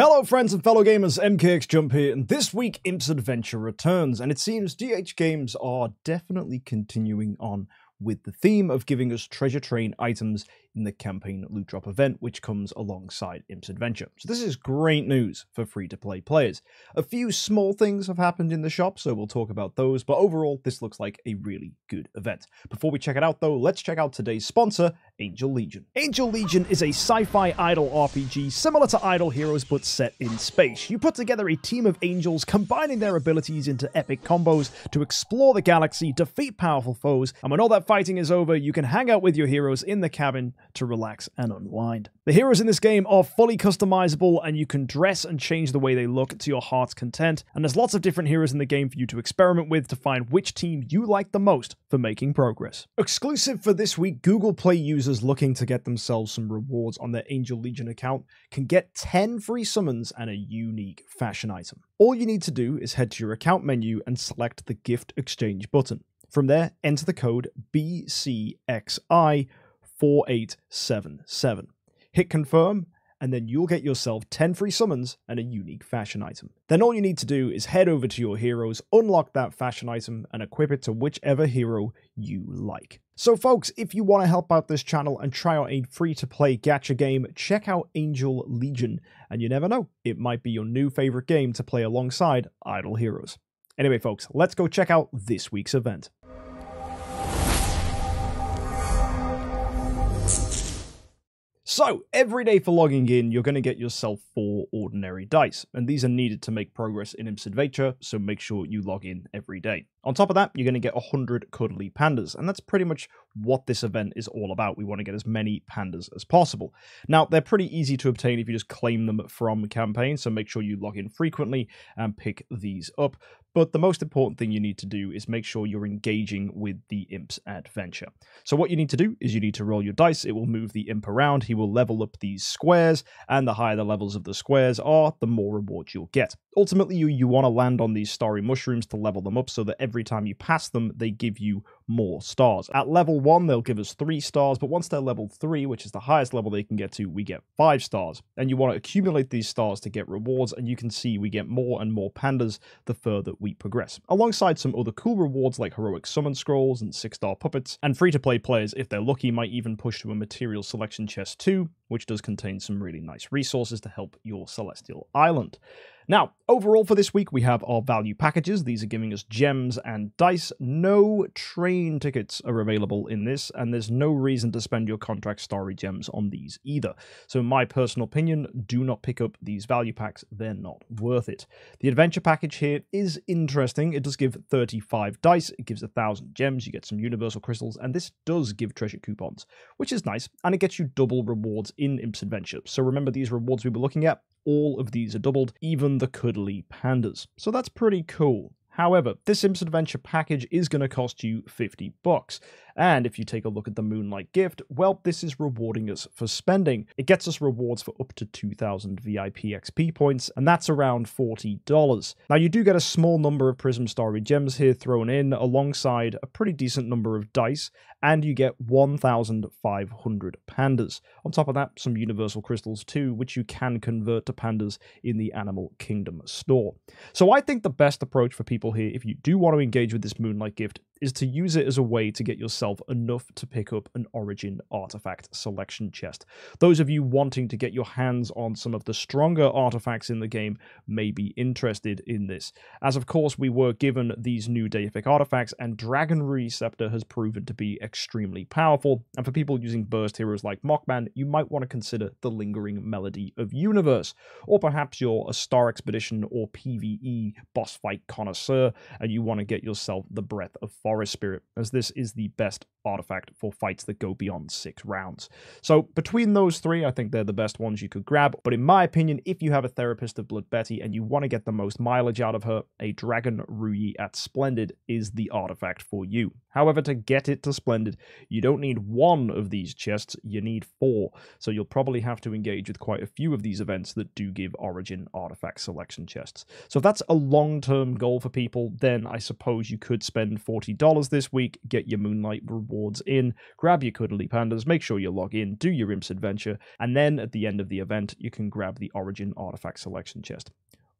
Hello, friends and fellow gamers, MKX Jump here, and this week Imps Adventure returns, and it seems DH Games are definitely continuing on with the theme of giving us treasure train items in the campaign loot drop event, which comes alongside Imp's Adventure. So this is great news for free-to-play players. A few small things have happened in the shop, so we'll talk about those, but overall, this looks like a really good event. Before we check it out, though, let's check out today's sponsor, Angel Legion. Angel Legion is a sci-fi idle RPG similar to Idle Heroes, but set in space. You put together a team of angels, combining their abilities into epic combos to explore the galaxy, defeat powerful foes, and when all that fighting is over, you can hang out with your heroes in the cabin to relax and unwind. The heroes in this game are fully customizable and you can dress and change the way they look to your heart's content, and there's lots of different heroes in the game for you to experiment with to find which team you like the most for making progress. Exclusive for this week, Google Play users looking to get themselves some rewards on their Angel Legion account can get 10 free summons and a unique fashion item. All you need to do is head to your account menu and select the gift exchange button. From there, enter the code BCXI 4877. Hit confirm, and then you'll get yourself 10 free summons and a unique fashion item. Then all you need to do is head over to your heroes, unlock that fashion item, and equip it to whichever hero you like. So folks, if you want to help out this channel and try out a free-to-play gacha game, check out Angel Legion, and you never know, it might be your new favorite game to play alongside Idle Heroes. Anyway folks, let's go check out this week's event. So, every day for logging in, you're going to get yourself four ordinary dice, and these are needed to make progress in Imp's Adventure, so make sure you log in every day. On top of that, you're going to get 100 cuddly pandas, and that's pretty much what this event is all about. We want to get as many pandas as possible. Now, they're pretty easy to obtain if you just claim them from campaign, so make sure you log in frequently and pick these up. But the most important thing you need to do is make sure you're engaging with the imp's adventure. So what you need to do is you need to roll your dice. It will move the imp around. He will level up these squares, and the higher the levels of the squares are, the more rewards you'll get. Ultimately, you, you want to land on these starry mushrooms to level them up so that every time you pass them, they give you more stars. At level 1, they'll give us 3 stars, but once they're level 3, which is the highest level they can get to, we get 5 stars. And you want to accumulate these stars to get rewards, and you can see we get more and more pandas the further we progress. Alongside some other cool rewards like heroic summon scrolls and 6-star puppets, and free-to-play players, if they're lucky, might even push to a material selection chest too, which does contain some really nice resources to help your celestial island. Now, overall for this week, we have our value packages. These are giving us gems and dice. No train tickets are available in this, and there's no reason to spend your contract story gems on these either. So in my personal opinion, do not pick up these value packs. They're not worth it. The adventure package here is interesting. It does give 35 dice. It gives 1,000 gems. You get some universal crystals, and this does give treasure coupons, which is nice, and it gets you double rewards in Imp's Adventure. So remember these rewards we were looking at all of these are doubled, even the cuddly pandas. So that's pretty cool. However, this Imp's Adventure package is going to cost you 50 bucks. And if you take a look at the Moonlight gift, well, this is rewarding us for spending. It gets us rewards for up to 2,000 VIP XP points, and that's around $40. Now, you do get a small number of Prism Starry Gems here thrown in, alongside a pretty decent number of dice, and you get 1,500 pandas. On top of that, some Universal Crystals too, which you can convert to pandas in the Animal Kingdom store. So I think the best approach for people here, if you do want to engage with this Moonlight gift, is to use it as a way to get yourself enough to pick up an Origin artifact selection chest. Those of you wanting to get your hands on some of the stronger artifacts in the game may be interested in this, as of course we were given these new deific artifacts, and Dragon Receptor has proven to be extremely powerful, and for people using burst heroes like Mockman, you might want to consider the Lingering Melody of Universe, or perhaps you're a Star Expedition or PvE boss fight connoisseur, and you want to get yourself the Breath of Forest Spirit, as this is the best artifact for fights that go beyond six rounds. So between those three, I think they're the best ones you could grab. But in my opinion, if you have a therapist of Blood Betty and you want to get the most mileage out of her, a Dragon Ruyi at Splendid is the artifact for you. However, to get it to Splendid, you don't need one of these chests, you need four. So you'll probably have to engage with quite a few of these events that do give Origin artifact selection chests. So if that's a long-term goal for people, then I suppose you could spend $40 this week, get your Moonlight rewards in, grab your cuddly pandas, make sure you log in, do your Imps adventure, and then at the end of the event, you can grab the Origin artifact selection chest.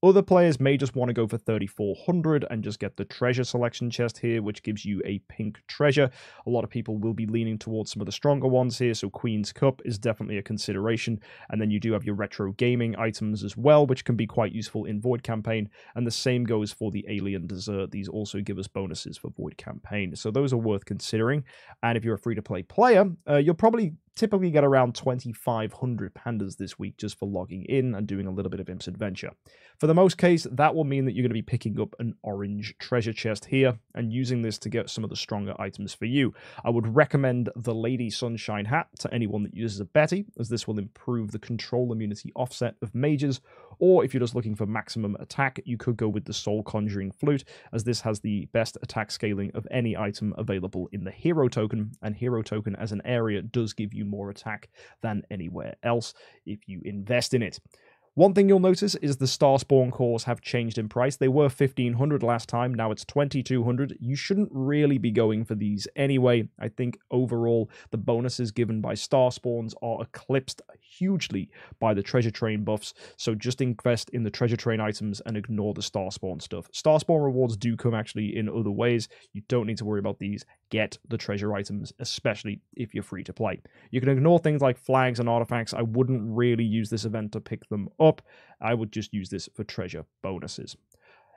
Other players may just want to go for 3400 and just get the treasure selection chest here, which gives you a pink treasure. A lot of people will be leaning towards some of the stronger ones here, so Queen's Cup is definitely a consideration. And then you do have your retro gaming items as well, which can be quite useful in Void Campaign. And the same goes for the Alien Dessert. These also give us bonuses for Void Campaign. So those are worth considering. And if you're a free-to-play player, uh, you'll probably typically get around 2,500 pandas this week just for logging in and doing a little bit of Imps Adventure. For the most case, that will mean that you're going to be picking up an orange treasure chest here and using this to get some of the stronger items for you. I would recommend the Lady Sunshine hat to anyone that uses a Betty, as this will improve the control immunity offset of mages, or if you're just looking for maximum attack, you could go with the Soul Conjuring Flute, as this has the best attack scaling of any item available in the hero token, and hero token as an area does give you more attack than anywhere else if you invest in it. One thing you'll notice is the Starspawn cores have changed in price. They were 1500 last time, now it's 2200. You shouldn't really be going for these anyway. I think overall the bonuses given by Starspawns are eclipsed hugely by the treasure train buffs, so just invest in the treasure train items and ignore the Starspawn stuff. Starspawn rewards do come actually in other ways. You don't need to worry about these. Get the treasure items, especially if you're free to play. You can ignore things like flags and artifacts. I wouldn't really use this event to pick them up up, I would just use this for treasure bonuses.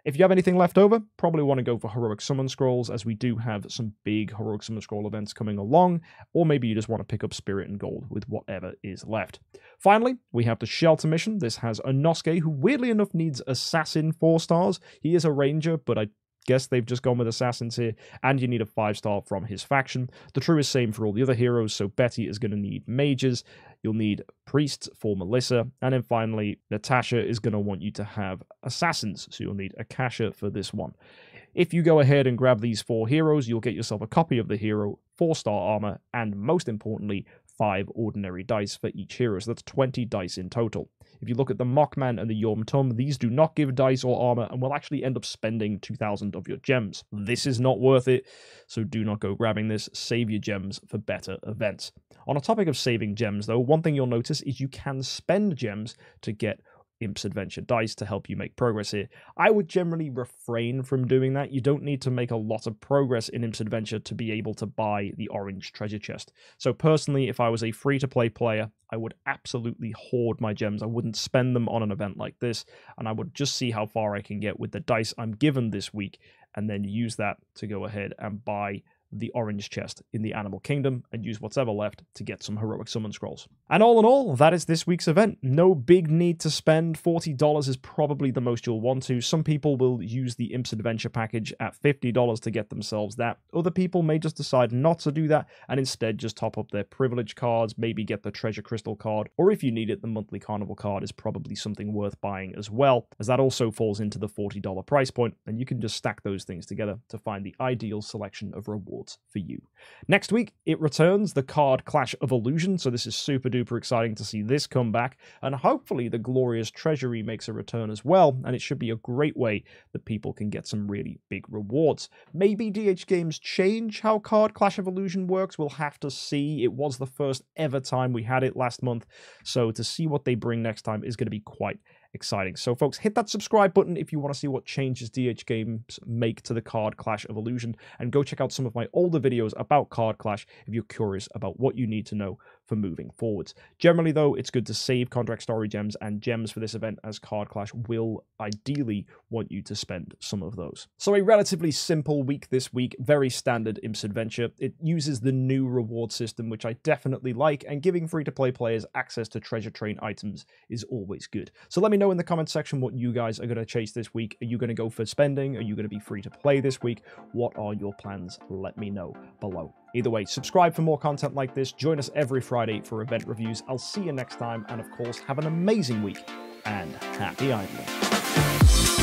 If you have anything left over, probably want to go for Heroic Summon Scrolls, as we do have some big Heroic Summon Scroll events coming along, or maybe you just want to pick up Spirit and Gold with whatever is left. Finally, we have the Shelter Mission. This has Inosuke, who weirdly enough needs Assassin 4 stars. He is a Ranger, but I guess they've just gone with assassins here, and you need a five star from his faction. The true is same for all the other heroes, so Betty is going to need mages, you'll need priests for Melissa, and then finally, Natasha is going to want you to have assassins, so you'll need Akasha for this one. If you go ahead and grab these four heroes, you'll get yourself a copy of the hero, four star armor, and most importantly, five ordinary dice for each hero. So that's 20 dice in total. If you look at the Mockman and the Yom Tum, these do not give dice or armor and will actually end up spending 2,000 of your gems. This is not worth it, so do not go grabbing this. Save your gems for better events. On a topic of saving gems, though, one thing you'll notice is you can spend gems to get Imps Adventure dice to help you make progress here. I would generally refrain from doing that. You don't need to make a lot of progress in Imps Adventure to be able to buy the orange treasure chest. So personally, if I was a free-to-play player, I would absolutely hoard my gems. I wouldn't spend them on an event like this, and I would just see how far I can get with the dice I'm given this week, and then use that to go ahead and buy the orange chest in the Animal Kingdom and use what's ever left to get some heroic summon scrolls. And all in all, that is this week's event. No big need to spend. $40 is probably the most you'll want to. Some people will use the Imps Adventure package at $50 to get themselves that. Other people may just decide not to do that and instead just top up their privilege cards, maybe get the treasure crystal card, or if you need it, the monthly carnival card is probably something worth buying as well, as that also falls into the $40 price point, and you can just stack those things together to find the ideal selection of rewards for you. Next week, it returns the card Clash of Illusion, so this is super duper exciting to see this come back, and hopefully the Glorious Treasury makes a return as well, and it should be a great way that people can get some really big rewards. Maybe DH Games change how card Clash of Illusion works, we'll have to see. It was the first ever time we had it last month, so to see what they bring next time is going to be quite exciting. So, folks, hit that subscribe button if you want to see what changes DH Games make to the card Clash of Illusion, and go check out some of my older videos about Card Clash if you're curious about what you need to know for moving forwards. Generally, though, it's good to save contract story gems and gems for this event, as Card Clash will ideally want you to spend some of those. So, a relatively simple week this week, very standard Imps Adventure. It uses the new reward system, which I definitely like, and giving free to play players access to treasure train items is always good. So, let me know in the comment section what you guys are going to chase this week. Are you going to go for spending? Are you going to be free to play this week? What are your plans? Let me know below. Either way, subscribe for more content like this. Join us every Friday for event reviews. I'll see you next time. And of course, have an amazing week and happy idling.